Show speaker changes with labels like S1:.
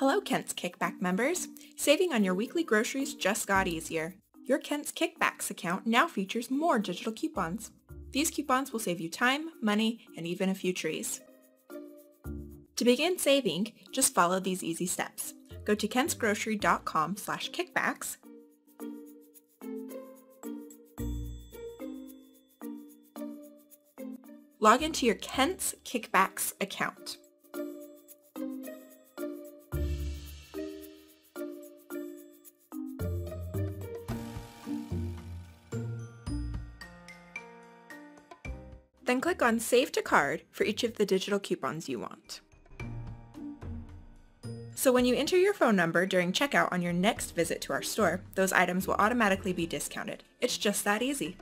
S1: Hello Kent's Kickback members! Saving on your weekly groceries just got easier. Your Kent's Kickbacks account now features more digital coupons. These coupons will save you time, money, and even a few trees. To begin saving, just follow these easy steps. Go to kentsgrocery.com slash kickbacks, log into your Kent's Kickbacks account. Then click on Save to Card for each of the digital coupons you want. So when you enter your phone number during checkout on your next visit to our store, those items will automatically be discounted. It's just that easy.